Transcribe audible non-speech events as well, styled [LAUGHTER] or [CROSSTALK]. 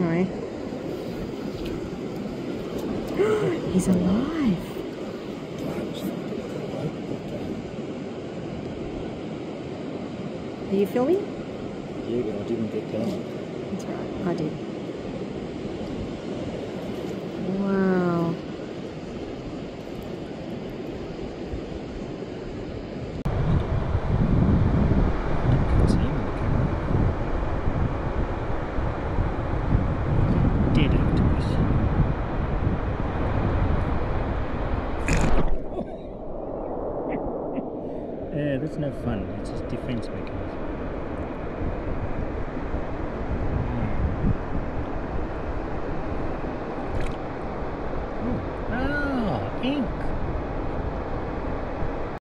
No. [GASPS] He's alive. Are you filming? Yeah, but I didn't get down. That's right, I did. Wow. Yeah, that's no fun. It's a defense mechanism. Oh, ah, ink.